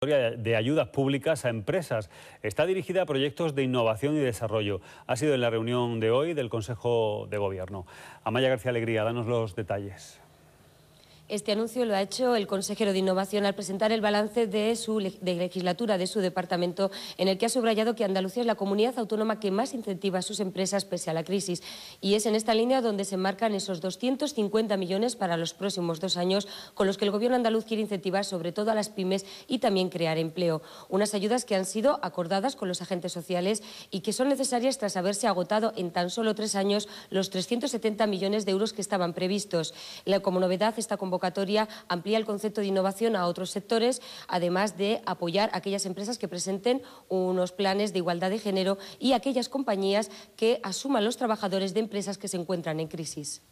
de ayudas públicas a empresas. Está dirigida a proyectos de innovación y desarrollo. Ha sido en la reunión de hoy del Consejo de Gobierno. Amaya García Alegría, danos los detalles. Este anuncio lo ha hecho el consejero de Innovación al presentar el balance de su legislatura de su departamento, en el que ha subrayado que Andalucía es la comunidad autónoma que más incentiva a sus empresas pese a la crisis. Y es en esta línea donde se marcan esos 250 millones para los próximos dos años, con los que el Gobierno andaluz quiere incentivar sobre todo a las pymes y también crear empleo. Unas ayudas que han sido acordadas con los agentes sociales y que son necesarias tras haberse agotado en tan solo tres años los 370 millones de euros que estaban previstos. Como novedad, esta convocatoria convocatoria amplía el concepto de innovación a otros sectores, además de apoyar a aquellas empresas que presenten unos planes de igualdad de género y aquellas compañías que asuman los trabajadores de empresas que se encuentran en crisis.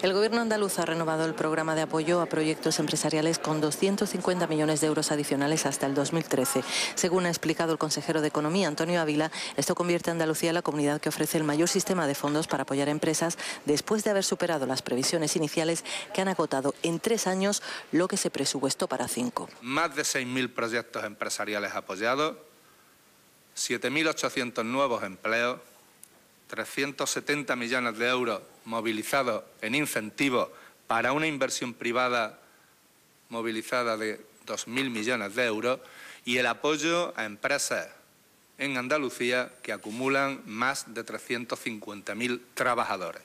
El Gobierno andaluz ha renovado el programa de apoyo a proyectos empresariales con 250 millones de euros adicionales hasta el 2013. Según ha explicado el consejero de Economía, Antonio Ávila, esto convierte a Andalucía en la comunidad que ofrece el mayor sistema de fondos para apoyar a empresas después de haber superado las previsiones iniciales que han agotado en tres años lo que se presupuestó para cinco. Más de 6.000 proyectos empresariales apoyados, 7.800 nuevos empleos 370 millones de euros movilizados en incentivos para una inversión privada movilizada de 2.000 millones de euros y el apoyo a empresas en Andalucía que acumulan más de 350.000 trabajadores.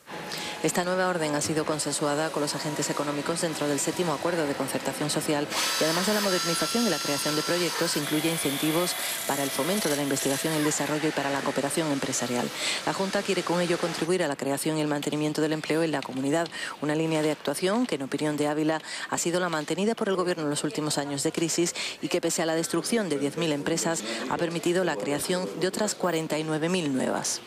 Esta nueva orden ha sido consensuada con los agentes económicos dentro del séptimo acuerdo de concertación social y además de la modernización y la creación de proyectos incluye incentivos para el fomento de la investigación el desarrollo y para la cooperación empresarial. La Junta quiere con ello contribuir a la creación y el mantenimiento del empleo en la comunidad, una línea de actuación que en opinión de Ávila ha sido la mantenida por el Gobierno en los últimos años de crisis y que pese a la destrucción de 10.000 empresas ha permitido la de otras 49.000 nuevas.